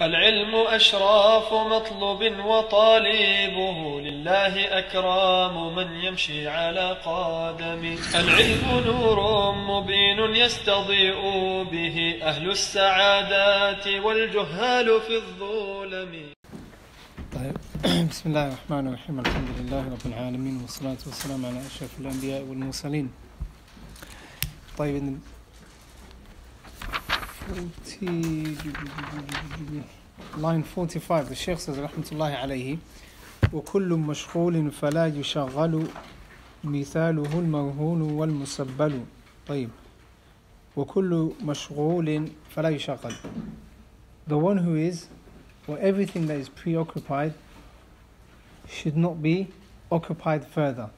العلم أشراف مطلوب وطالبه لله أكرام من يمشي على قدم العلم نور مبين يستضيء به أهل السعادات والجهال في الظلم. طيب. بسم الله الرحمن الرحيم. الحمد لله رب العالمين والصلاة والسلام على أشرف الأنبياء والمرسلين. طيب 40 line 45 the Sheikh says رحمة الله عليه وكل مشغول فلا يشغل مثاله المرهون والمسبل طيب وكل مشغول فلا يشغل the one who is or everything that is preoccupied should not be occupied further.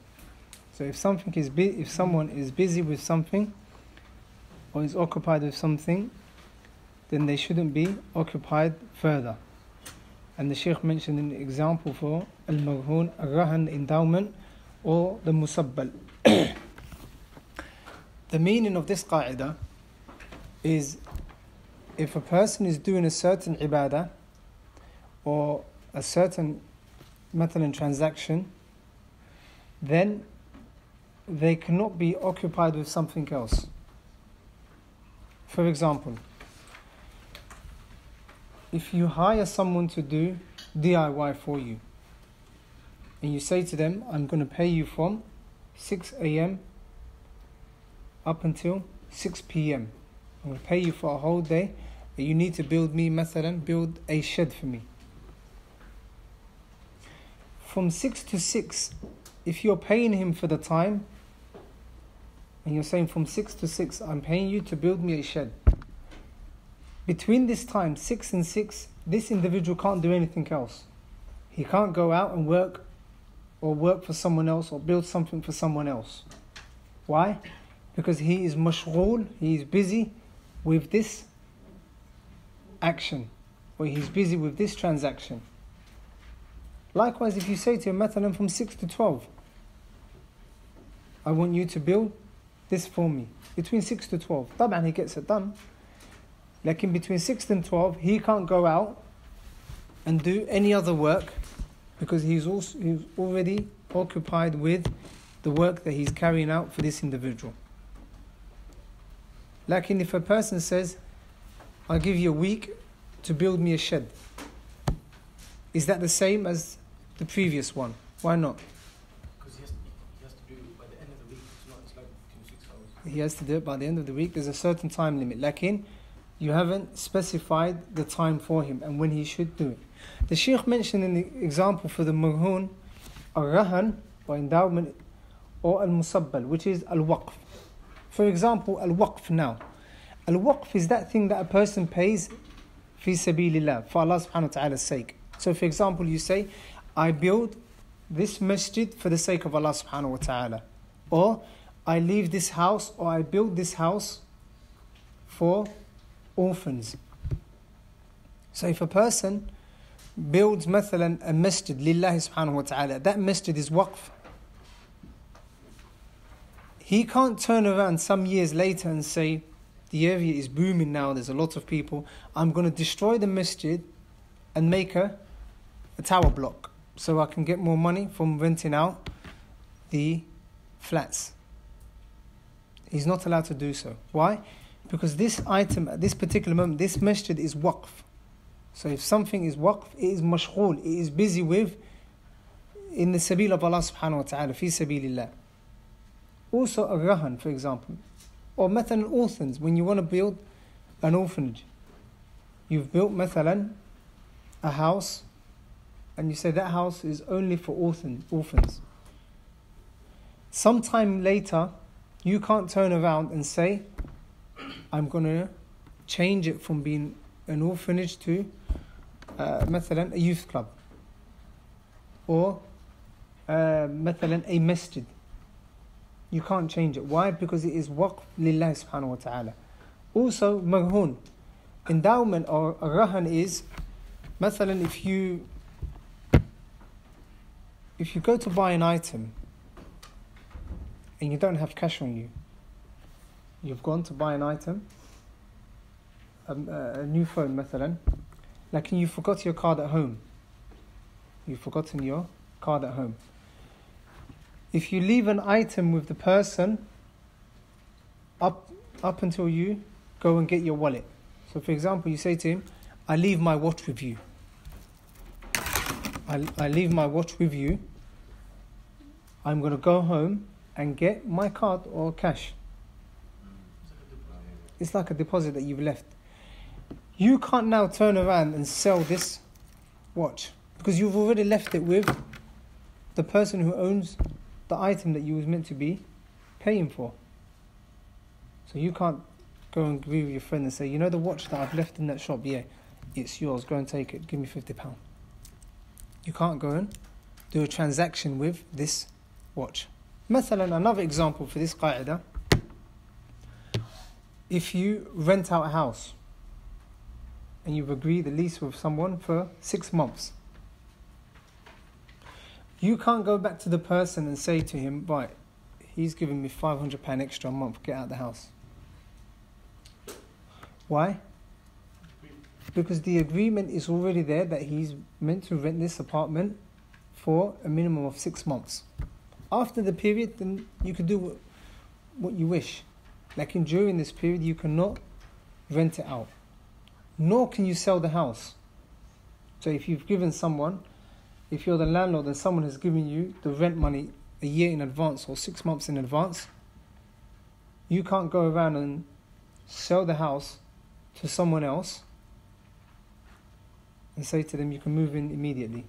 So if something is bu- if someone is busy with something or is occupied with something, then they shouldn't be occupied further. And the Sheikh mentioned an example for al-marhun, Al Rahan endowment, or the Musabbal. the meaning of this qa'idah is if a person is doing a certain ibadah or a certain method and transaction, then they cannot be occupied with something else. For example, if you hire someone to do DIY for you, and you say to them, I'm going to pay you from 6 a.m. up until 6 p.m. I'm going to pay you for a whole day, and you need to build me, مثلا, build a shed for me from 6 to 6, if you're paying him for the time, and you're saying from 6 to 6, I'm paying you to build me a shed. Between this time, 6 and 6, this individual can't do anything else. He can't go out and work or work for someone else or build something for someone else. Why? Because he is mashghul, he is busy with this action, or he's busy with this transaction. Likewise, if you say to him, مثلا from 6 to 12, I want you to build this for me. Between 6 to 12. طبعا he gets it done. Like in between 6 and 12, he can't go out and do any other work because he's, also, he's already occupied with the work that he's carrying out for this individual. Like in if a person says, I'll give you a week to build me a shed. Is that the same as the previous one? Why not? Because he has, he has to do it by the end of the week. It's not. It's like two six hours. He has to do it by the end of the week. There's a certain time limit. Lakin, you haven't specified the time for him and when he should do it. The Sheikh mentioned in the example for the marhun, al-rahan, or endowment, or al-musabbal, which is al-waqf. For example, al-waqf now. Al-waqf is that thing that a person pays fi sabilillah, for Allah subhanahu wa ta'ala's sake. So for example, you say, I build this masjid for the sake of Allah subhanahu wa ta'ala. Or I leave this house or I build this house for orphans. So if a person builds مثلا a masjid lillahi subhanahu wa ta'ala, that masjid is waqf. He can't turn around some years later and say, the area is booming now, there's a lot of people, I'm going to destroy the masjid and make a, a tower block so I can get more money from renting out the flats. He's not allowed to do so. Why? Because this item, at this particular moment, this masjid is waqf. So if something is waqf, it is mashghul, it is busy with in the sabil of Allah subhanahu wa ta'ala, fi sabilillah. Also a rahan, for example. Or mathalan orphans, when you want to build an orphanage. You've built methan a house and you say that house is only for orphan, orphans. Sometime later, you can't turn around and say, I'm going to change it from being an orphanage to uh, مثلا a youth club or uh, مثلا a masjid. You can't change it. Why? Because it is waqf lillah subhanahu wa ta'ala. Also, marhun. Endowment or rahan is, مثلا if you if you go to buy an item and you don't have cash on you, you've gone to buy an item, a, a new phone مثلا, Like you forgot your card at home. You've forgotten your card at home. If you leave an item with the person up up until you go and get your wallet. So for example, you say to him, I leave my watch with you. I, I leave my watch with you. I'm going to go home and get my card or cash. It's like a deposit that you've left. You can't now turn around and sell this watch because you've already left it with the person who owns the item that you was meant to be paying for. So you can't go and agree with your friend and say, you know the watch that I've left in that shop, yeah, it's yours, go and take it, give me fifty pound. You can't go and do a transaction with this watch. مثلا another example for this qaida. if you rent out a house and you've agreed the lease with someone for six months, you can't go back to the person and say to him, right, he's giving me £500 extra a month, get out of the house. Why? Because the agreement is already there that he's meant to rent this apartment for a minimum of six months. After the period, then you can do what, what you wish. Like during this period, you cannot rent it out, nor can you sell the house. So if you've given someone, if you're the landlord and someone has given you the rent money a year in advance or six months in advance, you can't go around and sell the house to someone else and say to them you can move in immediately.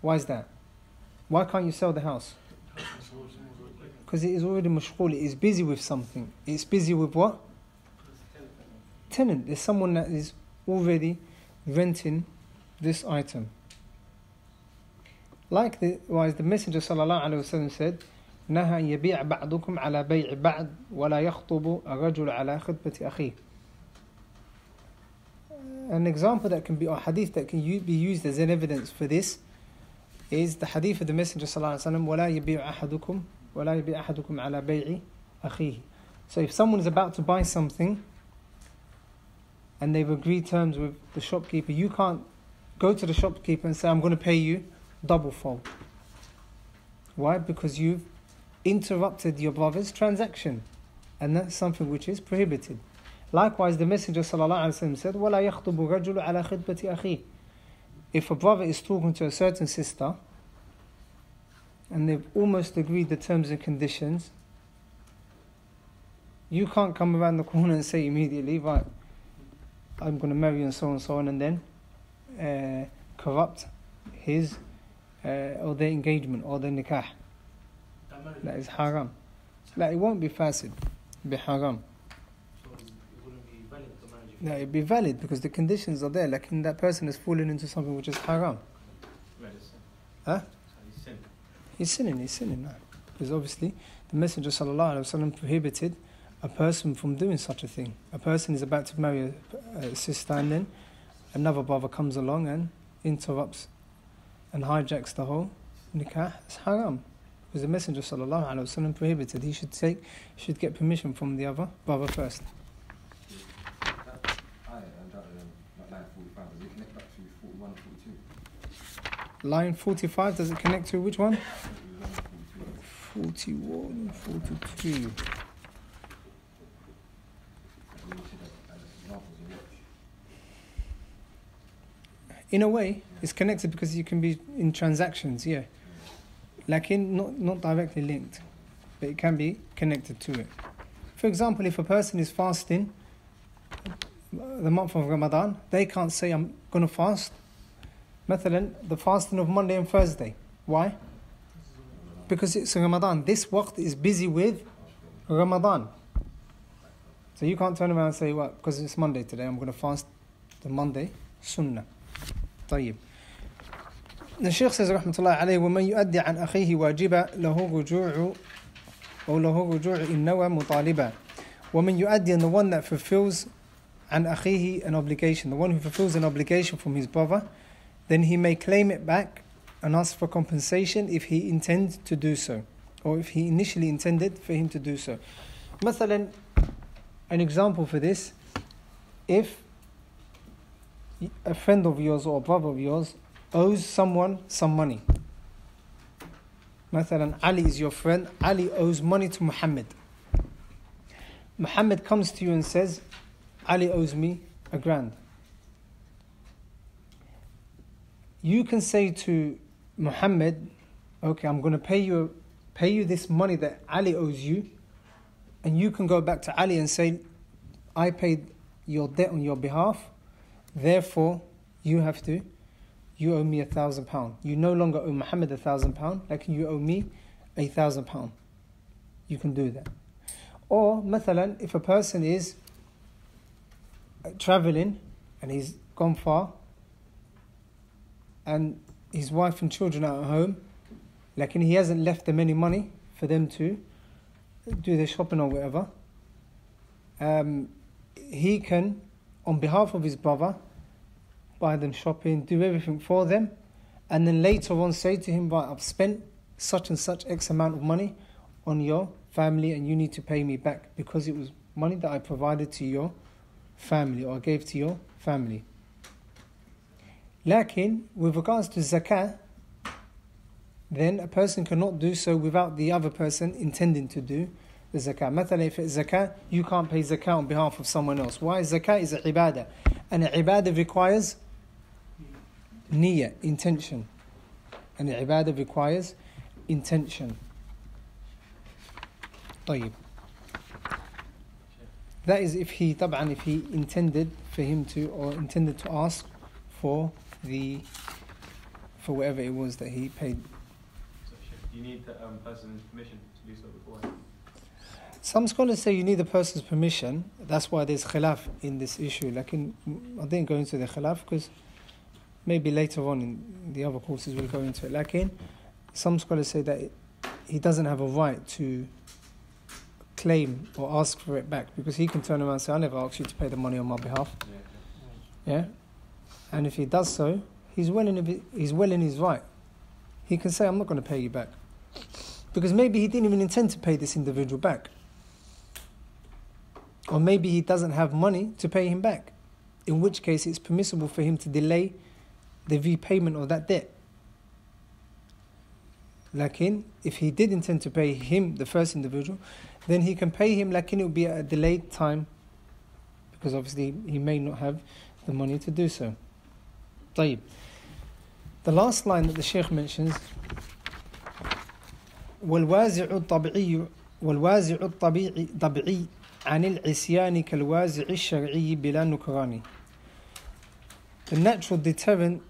Why is that? Why can't you sell the house? Because it is already mashghul, it is busy with something. It's busy with what? Tenant. There's someone that is already renting this item. Likewise, the Messenger sallallahu alaihi wasallam said, نهى أن يبيع بعضكم على بيع بعض ولا يخطب الرجل على خطبة أخيه. An example that can be, or hadith that can be used as an evidence for this is the hadith of the Messenger sallallahu alaihi wasallam, ولا يبيع أحدكم ولا يبيع أحدكم على بيع أخيه. So if someone is about to buy something and they've agreed terms with the shopkeeper, you can't go to the shopkeeper and say, I'm going to pay you double fold. Why? Because you've interrupted your brother's transaction. And that's something which is prohibited. Likewise, the Messenger ﷺ said, وَلَا يَخْطُبُ رَجُلُ عَلَى خِطْبَةِ أَخِيهِ If a brother is talking to a certain sister, and they've almost agreed the terms and conditions, you can't come around the corner and say immediately, right, I'm going to marry you and so on and so on, and then uh, corrupt his uh, or their engagement or their nikah. That is haram. Like it won't be fasid, it'll be haram. So it wouldn't be valid the marriage. if- No, it'd be valid because the conditions are there. Like, that person has fallen into something which is haram. Sin. Huh? He's sinning, he's sinning now. Because obviously, the Messenger wasallam prohibited a person from doing such a thing. A person is about to marry a, a sister, and then another brother comes along and interrupts and hijacks the whole nikah. It's haram. Because the Messenger wasallam prohibited. He should take, should get permission from the other brother first. Aye, and that, um, that line 45, does it connect back to 41 and 42? Line 45, does it connect to which one? 41 42. 41, 42. And you said that as examples of watch. In a way, it's connected because you can be in transactions, yeah. Like in not not directly linked, but it can be connected to it. For example, if a person is fasting uh, the month of Ramadan, they can't say I'm gonna fast. مثلا the fasting of Monday and Thursday. Why? Because it's Ramadan. This waqt is busy with Ramadan. So you can't turn around and say, well, because it's Monday today, I'm going to fast the Monday Sunnah. طيب. The Shaykh says, رحمة الله عليه, ومن يؤدي عن أخيه واجبا له رجوع أو له رجوع إن نوى مطالبا. ومن يؤدي and the one that fulfills عن أخيه an obligation, the one who fulfills an obligation from his brother, then he may claim it back and ask for compensation if he intends to do so, or if he initially intended for him to do so. مثلا, an example for this, if a friend of yours or a brother of yours owes someone some money. مثلا Ali is your friend, Ali owes money to Muhammad. Muhammad comes to you and says, Ali owes me a grand. You can say to Muhammad, okay, I'm going to pay you, pay you this money that Ali owes you, and you can go back to Ali and say, I paid your debt on your behalf, therefore you have to, you owe me a thousand pound. You no longer owe Muhammad a thousand pound, like you owe me a thousand pound. You can do that. Or, مثلا, if a person is traveling and he's gone far and his wife and children are at home, like and he hasn't left them any money for them to do their shopping or whatever, um, he can, on behalf of his brother, buy them shopping, do everything for them, and then later on say to him, Right, I've spent such and such X amount of money on your family, and you need to pay me back because it was money that I provided to your family or I gave to your family. Lakin, with regards to zakah, then a person cannot do so without the other person intending to do the zakah. مثلا, if it's zakah, you can't pay zakah on behalf of someone else. Why? Zakah is a ibadah. And a ibadah requires niyyah, intention. And the ibadah requires intention. طيب. That is if he, طبعا, if he intended for him to, or intended to ask for the, for whatever it was that he paid. So, you need the um, person's permission to do so beforehand? Some scholars say you need the person's permission. That's why there's khilaf in this issue. Like in, I didn't go into the khilaf because maybe later on in the other courses we'll go into it. Like in, some scholars say that he doesn't have a right to claim or ask for it back because he can turn around and say, I never asked you to pay the money on my behalf. Yeah? And if he does so, he's well in, he's well in his right. He can say, I'm not going to pay you back. Because maybe he didn't even intend to pay this individual back. Or maybe he doesn't have money to pay him back. In which case, it's permissible for him to delay the repayment of that debt. Lakin, if he did intend to pay him, the first individual, then he can pay him, lakin it will be at a delayed time. Because obviously he may not have the money to do so. طيب. The last line that the Shaykh mentions والوازع الطبيعي والوازع الطبيعي طبيعي عن العصيان كالوازع الشرعي بلا نكران The natural deterrent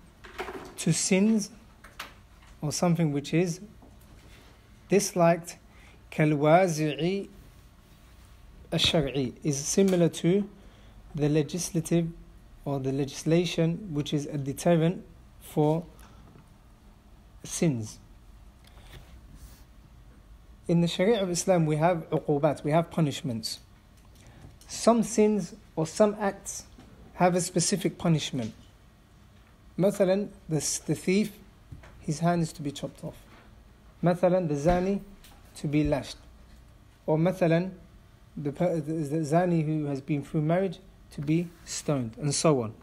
to sins or something which is disliked كالوازع الشرعي is similar to the legislative or the legislation which is a deterrent for sins. In the Sharia of Islam, we have uqubat, we have punishments. Some sins or some acts have a specific punishment. مثلا, the, the thief, his hand is to be chopped off. مثلا, the zani, to be lashed. Or مثلا, the, the, the zani who has been through marriage, to be stoned, and so on.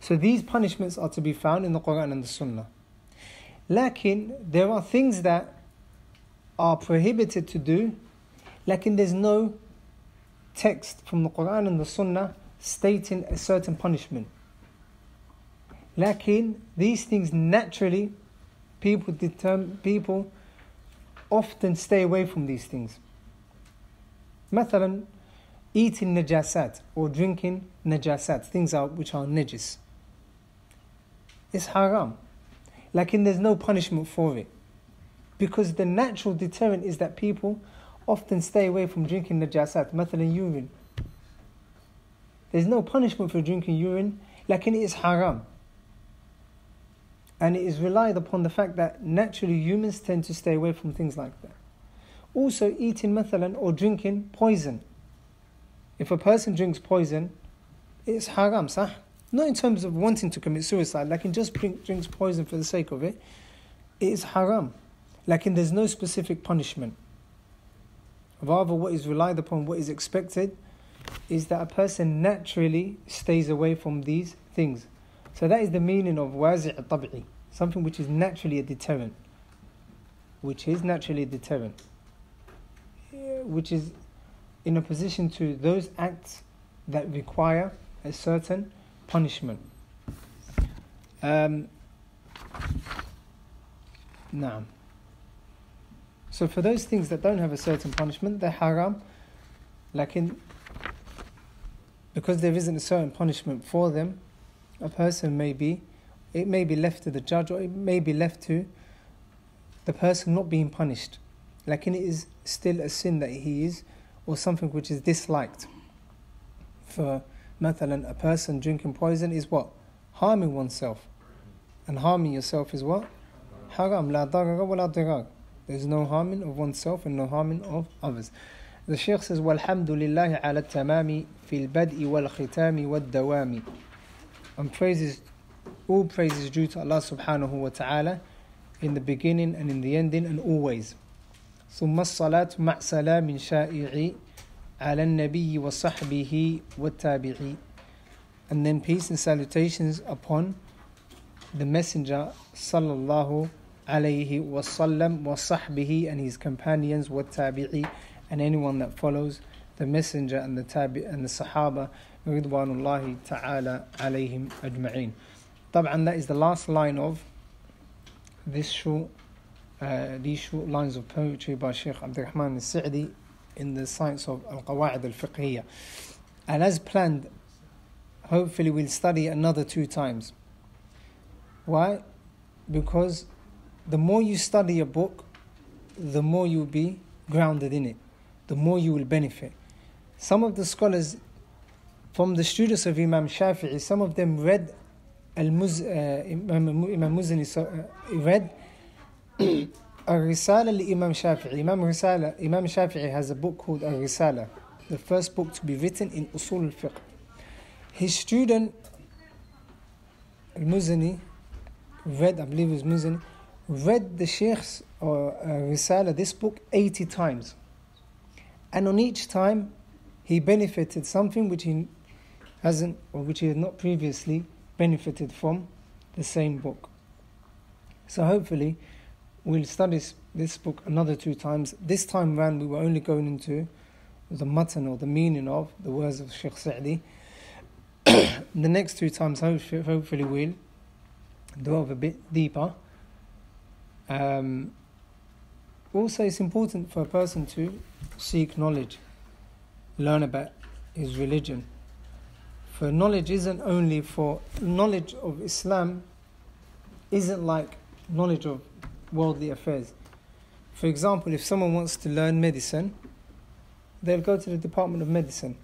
So these punishments are to be found in the Quran and the Sunnah. Lakin, there are things that are prohibited to do, lakin there's no text from the Quran and the Sunnah stating a certain punishment. Lakin, these things naturally, people determine, people often stay away from these things. مثلا, eating najasat or drinking najasat, things are, which are najis. It's haram. Like, and there's no punishment for it. Because the natural deterrent is that people often stay away from drinking najasat, methanol, urine. There's no punishment for drinking urine, like, and it is haram. And it is relied upon the fact that naturally humans tend to stay away from things like that. Also, eating methanol or drinking poison if a person drinks poison, it's haram, sah? Not in terms of wanting to commit suicide, like in just drink, drinks poison for the sake of it, it is haram. Like in there's no specific punishment. Rather, what is relied upon, what is expected, is that a person naturally stays away from these things. So that is the meaning of wazi' tab'i, something which is naturally a deterrent. Which is naturally a deterrent. Which is in opposition to those acts that require a certain punishment. Um, now, so for those things that don't have a certain punishment, they're haram. Like in, because there isn't a certain punishment for them, a person may be, it may be left to the judge or it may be left to the person not being punished. Like in it is still a sin that he is, or something which is disliked. For مثلا, a person drinking poison is what? Harming oneself. And harming yourself is what? Haram. La darara wa la dirar. There's no harming of oneself and no harming of others. The Shaykh says, وَالْحَمْدُ لِلَّهِ عَلَى التَّمَامِ فِي الْبَدْءِ وَالْخِتَامِ وَالدَّوَامِ And praises, all praises due to Allah subhanahu wa ta'ala in the beginning and in the ending and always. ثم الصلاة مع سلام شائع على النبي وصحبه والتابعي And then peace and salutations upon the Messenger sallallahu alayhi wasallam وصحبه and his companions والتابعي and anyone that follows the Messenger and the Tabi and the Sahaba ridwanullahi ta'ala alayhim ajma'in. طبعا that is the last line of this short uh, these short lines of poetry by Sheikh Abdul Rahman al-Sa'di in the science of Al-Qawa'id al-Fiqhiyya. And as planned, hopefully we'll study another two times. Why? Because the more you study a book, the more you'll be grounded in it, the more you will benefit. Some of the scholars from the students of Imam Shafi'i, some of them read Al-Muz, uh, Imam, Imam Muzani so, uh, read Al-Risala Imam Shafi'i. Imam Risala, Imam Shafi'i has a book called Al-Risala, the first book to be written in Usul al-Fiqh. His student Al-Muzani read, I believe it was Muzani, read the Sheikh's or uh, Risala, this book, 80 times. And on each time, he benefited something which he hasn't, or which he had not previously benefited from the same book. So hopefully, we'll study this book another two times. This time round, we were only going into the matan or the meaning of the words of Sheikh Sa'di. the next two times, hopefully, we'll delve a bit deeper. Um, also, it's important for a person to seek knowledge, learn about his religion. For knowledge isn't only for knowledge of Islam, isn't like knowledge of worldly affairs. For example, if someone wants to learn medicine, they'll go to the Department of Medicine.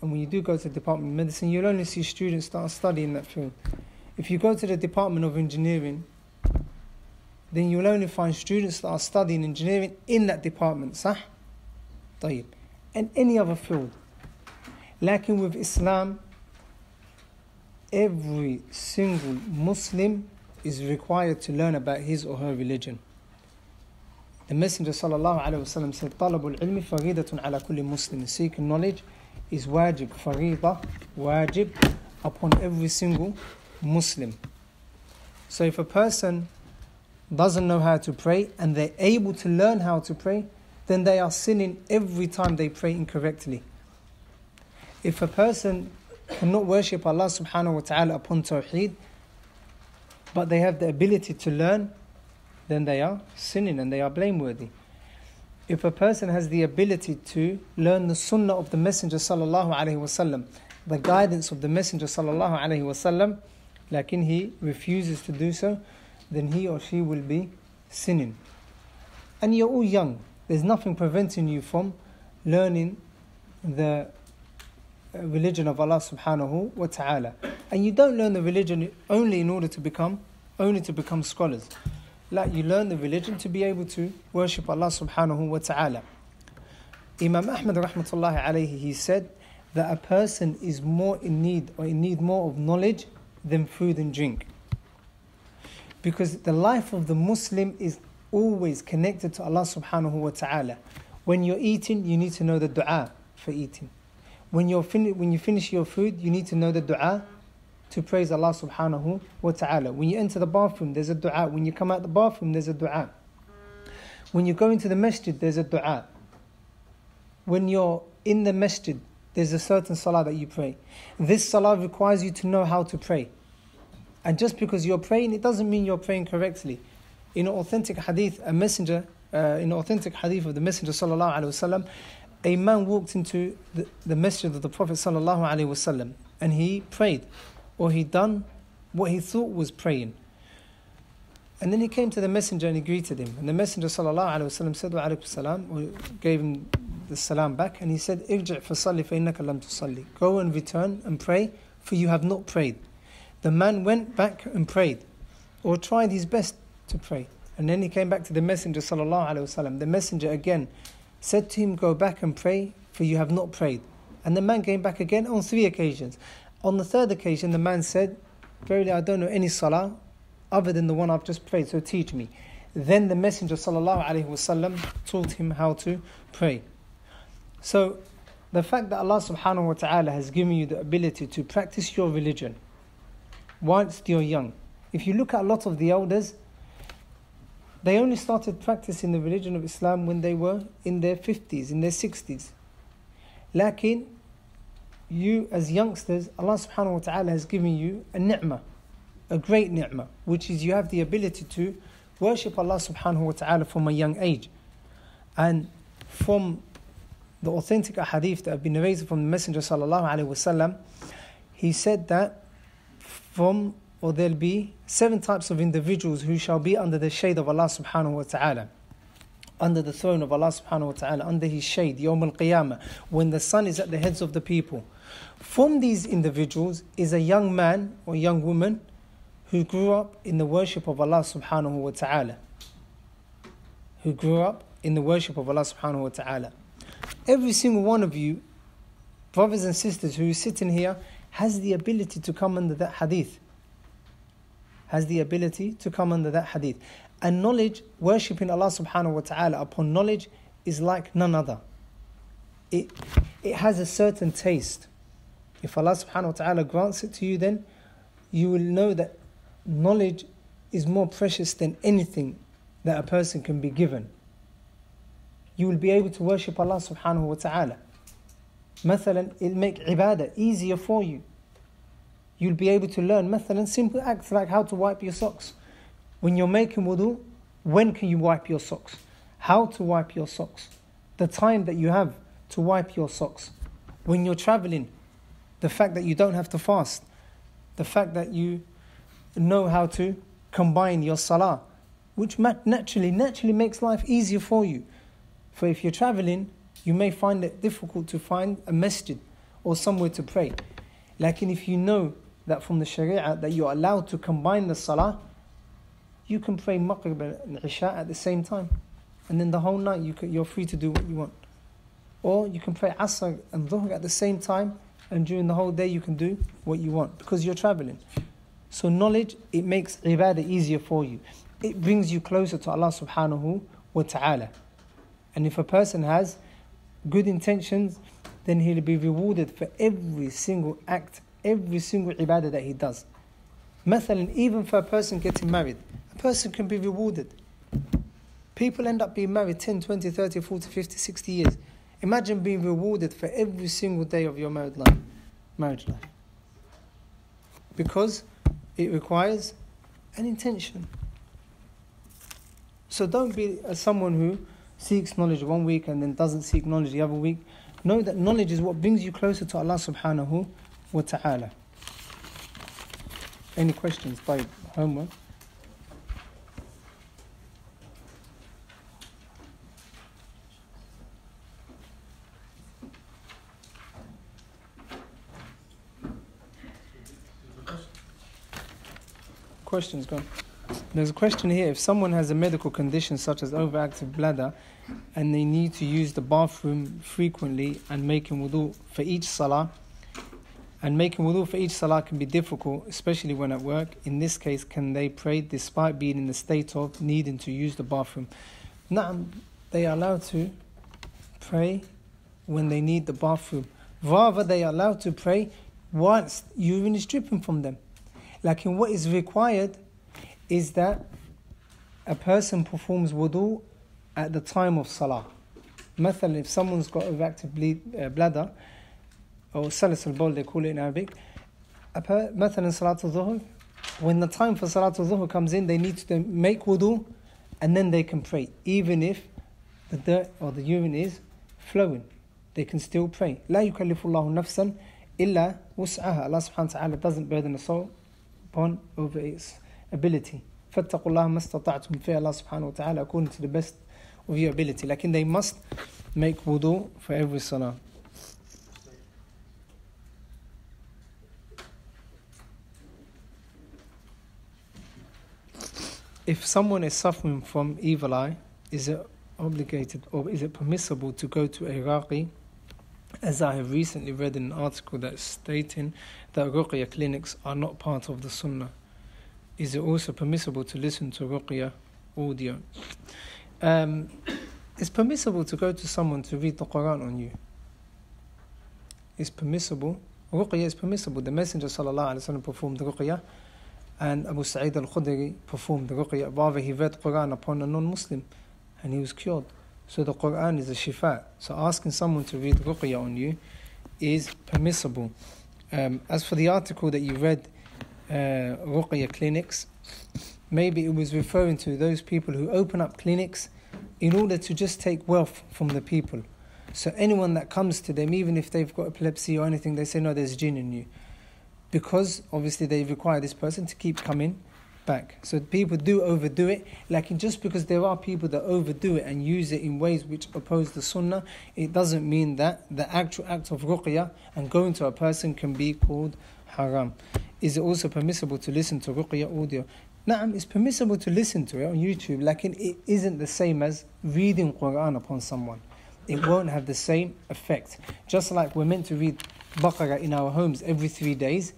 And when you do go to the Department of Medicine, you'll only see students start studying that field. If you go to the Department of Engineering, then you'll only find students that are studying engineering in that department. صح? طيب. And any other field. Lacking with Islam, every single Muslim is required to learn about his or her religion. The Messenger sallallahu alaihi wasallam said, "طلب العلم فريضة على كل مسلم." Seeking knowledge is wajib, farida, wajib upon every single Muslim. So if a person doesn't know how to pray and they're able to learn how to pray, then they are sinning every time they pray incorrectly. If a person cannot worship Allah subhanahu wa ta'ala upon tawheed, but they have the ability to learn, then they are sinning and they are blameworthy. If a person has the ability to learn the sunnah of the Messenger sallallahu alaihi wasallam, the guidance of the Messenger sallallahu alaihi wasallam, lakin he refuses to do so, then he or she will be sinning. And you're all young. There's nothing preventing you from learning the religion of Allah subhanahu wa ta'ala. And you don't learn the religion only in order to become only to become scholars. Like you learn the religion to be able to worship Allah subhanahu wa ta'ala. Imam Ahmad rahmatullahi alayhi he said that a person is more in need or in need more of knowledge than food and drink. Because the life of the Muslim is always connected to Allah subhanahu wa ta'ala. When you're eating, you need to know the dua for eating. When, you're fin- when you finish your food, you need to know the dua to praise Allah subhanahu wa ta'ala. When you enter the bathroom, there's a dua. When you come out the bathroom, there's a dua. When you go into the masjid, there's a dua. When you're in the masjid, there's a certain salah that you pray. This salah requires you to know how to pray. And just because you're praying, it doesn't mean you're praying correctly. In authentic hadith, a messenger, uh, in authentic hadith of the Messenger sallallahu alaihi wasallam, a man walked into the, the masjid of the Prophet wasallam and he prayed, or he done what he thought was praying. And then he came to the messenger and he greeted him. And the messenger wasallam said, "Wa salam," or gave him the salam back, and he said, "Irji' tusalli." Go and return and pray, for you have not prayed. The man went back and prayed, or tried his best to pray. And then he came back to the Messenger wasallam. The Messenger again said to him, "Go back and pray, for you have not prayed." And the man came back again on three occasions. On the third occasion, the man said, "Verily, I don't know any salah other than the one I've just prayed. So teach me." Then the Messenger wasallam taught him how to pray. So, the fact that Allah subhanahu wa taala has given you the ability to practice your religion whilst you're young. If you look at a lot of the elders, they only started practicing the religion of Islam when they were in their 50s, in their 60s. Lakin, you as youngsters, Allah subhanahu wa ta'ala has given you a ni'mah, a great ni'mah, which is you have the ability to worship Allah subhanahu wa ta'ala from a young age. And from the authentic hadith that have been narrated from the Messenger sallallahu alaihi wasallam, he said that from or there'll be seven types of individuals who shall be under the shade of Allah subhanahu wa ta'ala. Under the throne of Allah subhanahu wa ta'ala, under his shade, Yawm al Qiyamah, when the sun is at the heads of the people. From these individuals is a young man or young woman who grew up in the worship of Allah subhanahu wa ta'ala. Who grew up in the worship of Allah subhanahu wa ta'ala. Every single one of you, brothers and sisters who are sitting here, has the ability to come under that hadith. Has the ability to come under that hadith. And knowledge, worshipping Allah subhanahu wa ta'ala upon knowledge is like none other. It, it has a certain taste. If Allah subhanahu wa ta'ala grants it to you, then you will know that knowledge is more precious than anything that a person can be given. You will be able to worship Allah subhanahu wa ta'ala. Mathalan, it'll make ibadah easier for you. You'll be able to learn, mathalan, simple acts like how to wipe your socks. When you're making wudu, when can you wipe your socks? How to wipe your socks? The time that you have to wipe your socks. When you're traveling, the fact that you don't have to fast. The fact that you know how to combine your salah, which naturally, naturally makes life easier for you. For if you're traveling, you may find it difficult to find a masjid or somewhere to pray. Like if you know that from the Sharia that you're allowed to combine the Salah, you can pray Maghrib and Isha at the same time. And then the whole night you can, you're free to do what you want. Or you can pray Asr and Dhuhr at the same time, and during the whole day you can do what you want because you're traveling. So knowledge, it makes ibadah easier for you. It brings you closer to Allah subhanahu wa ta'ala. And if a person has good intentions, then he'll be rewarded for every single act, every single ibadah that he does. Mathalan, even for a person getting married, a person can be rewarded. People end up being married 10, 20, 30, 40, 50, 60 years. Imagine being rewarded for every single day of your married life, marriage life. Because it requires an intention. So don't be someone who seeks knowledge one week and then doesn't seek knowledge the other week. Know that knowledge is what brings you closer to Allah subhanahu ta'ala. Any questions by homework? Questions, go. There's a question here. If someone has a medical condition such as overactive bladder and they need to use the bathroom frequently and making wudu for each salah, and making wudu for each salah can be difficult, especially when at work. In this case, can they pray despite being in the state of needing to use the bathroom? Naam, they are allowed to pray when they need the bathroom. Rather, they are allowed to pray whilst urine is dripping from them. Like in what is required is that a person performs wudu at the time of salah. Method, if someone's got a reactive bleed, uh, bladder, or salis al they call it in Arabic a per, مثلا صلاة الظهر when the time for Salat al comes in they need to make wudu and then they can pray even if the dirt or the urine is flowing they can still pray لا يكلف الله نفسا إلا وسعها Allah subhanahu wa ta'ala doesn't burden a soul upon over its ability فاتقوا الله ما استطعتم في Allah subhanahu wa ta'ala according to the best of your ability لكن they must make wudu for every salah If someone is suffering from evil eye, is it obligated or is it permissible to go to a raqi? As I have recently read in an article that's stating that ruqya clinics are not part of the sunnah. Is it also permissible to listen to ruqya audio? Um, it's permissible to go to someone to read the Quran on you. It's permissible. Ruqya is permissible. The Messenger sallallahu performed ruqya and Abu Sa'id al-Khudri performed the ruqya. Rather, he read Quran upon a non-Muslim and he was cured. So the Quran is a shifa. So asking someone to read ruqya on you is permissible. Um, as for the article that you read, uh, clinics, maybe it was referring to those people who open up clinics in order to just take wealth from the people. So anyone that comes to them, even if they've got epilepsy or anything, they say, no, there's jinn in you because obviously they require this person to keep coming back. So people do overdo it. Like just because there are people that overdo it and use it in ways which oppose the sunnah, it doesn't mean that the actual act of ruqya and going to a person can be called haram. Is it also permissible to listen to ruqya audio? Naam, it's permissible to listen to it on YouTube, like it isn't the same as reading Quran upon someone. It won't have the same effect. Just like we're meant to read Baqarah in our homes every three days,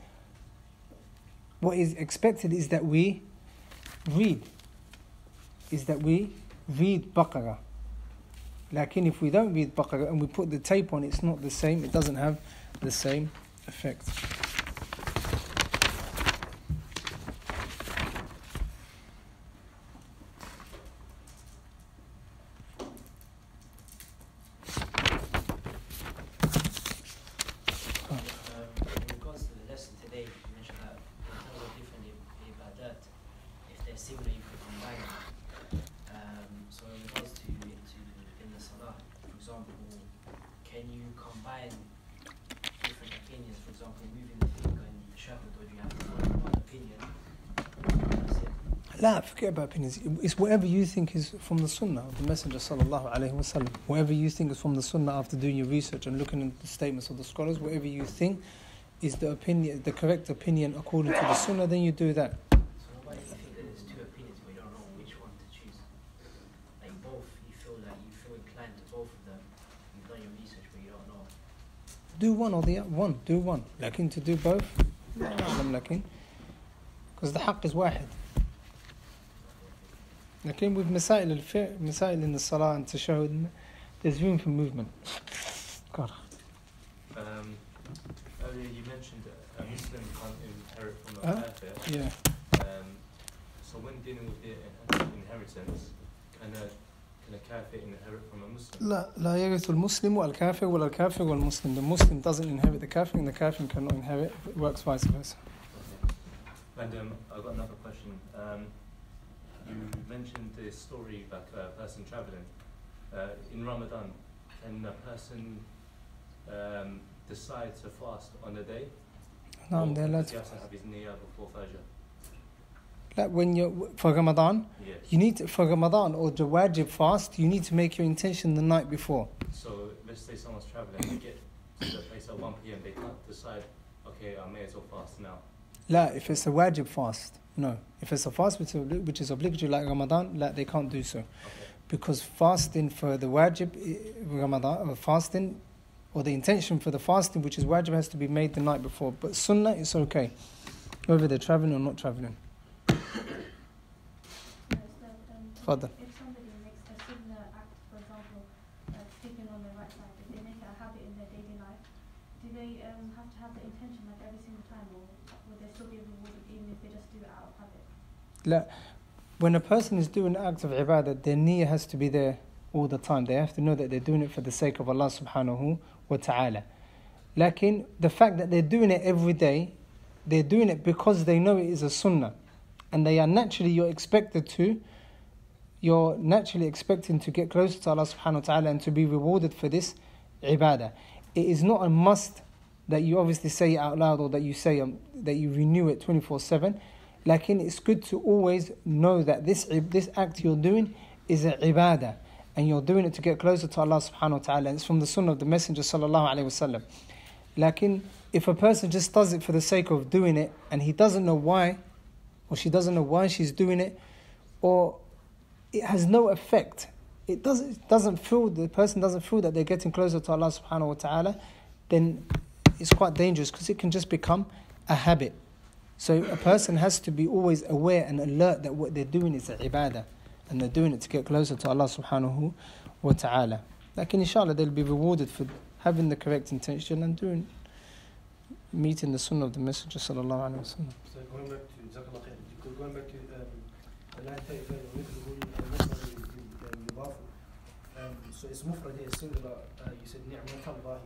what is expected is that we read. Is that we read Baqarah. Like if we don't read Baqarah and we put the tape on, it's not the same, it doesn't have the same effect. Forget about opinions. It's whatever you think is from the Sunnah of the Messenger sallallahu alaihi wasallam. Whatever you think is from the Sunnah after doing your research and looking at the statements of the scholars, whatever you think is the opinion, the correct opinion according to the Sunnah, then you do that. Do you think that there's two opinions but you don't know which one to choose? Like both, you feel like you feel inclined to both of them. You've done your research but you don't know. Do one or the other. One. Do one. Lakin to do both. Because the haqq is wahid. لكن with مسائل الفعل مسائل in the salah and tashahud there's room for movement God. Um, earlier you mentioned a Muslim can't inherit from a huh? kafir. Yeah. Um, so when dealing with the inheritance, can a, can a kafir inherit from a Muslim? لا لا يرث المسلم والكافر ولا الكافر والمسلم. The Muslim doesn't inherit the kafir and the kafir cannot inherit. It works vice versa. And um, I've got another question. Um, you mentioned the story about a person traveling. Uh, in Ramadan, can a person um, decide to fast on a day? نعم Or they're allowed does he to have to have his niyyah before Fajr? Like when you for Ramadan, Yes. you need to, for Ramadan or the wajib fast, you need to make your intention the night before. So let's say someone's traveling, they get to the place at 1 p.m., they can't decide, okay, I may as well fast now. La, if it's a wajib fast, no. If it's a fast which is, which is obligatory like Ramadan, la, they can't do so. Okay. Because fasting for the wajib Ramadan, or fasting, or the intention for the fasting which is wajib has to be made the night before. But sunnah is okay, whether they're traveling or not traveling. Um, Further. If somebody makes a similar act, for example, uh, sleeping on their right side, if they make it a habit in their daily life, do they um, have to have the intention like every single time, or would they still be able to even if When a person is doing acts of ibadah, their niyyah has to be there all the time. They have to know that they're doing it for the sake of Allah subhanahu wa ta'ala. Lakin, the fact that they're doing it every day, they're doing it because they know it is a sunnah. And they are naturally, you're expected to, you're naturally expecting to get closer to Allah subhanahu wa ta'ala and to be rewarded for this ibadah. It is not a must that you obviously say it out loud or that you say um, that you renew it 24 7. Lakin it's good to always know that this, this act you're doing is a ibadah and you're doing it to get closer to Allah subhanahu wa ta'ala. It's from the sunnah of the Messenger sallallahu alayhi wasallam. Lakin if a person just does it for the sake of doing it and he doesn't know why, or she doesn't know why she's doing it, or it has no effect, it doesn't, it doesn't feel, the person doesn't feel that they're getting closer to Allah subhanahu wa ta'ala, then it's quite dangerous because it can just become a habit. So a person has to be always aware and alert that what they're doing is ibadah and they're doing it to get closer to Allah subhanahu wa ta'ala. Like inshallah they'll be rewarded for having the correct intention and doing meeting the sunnah of the Messenger sallallahu alaihi wasallam. So going back to going back to um, um, so it's mufrad here, singular. Uh, you said ni'mat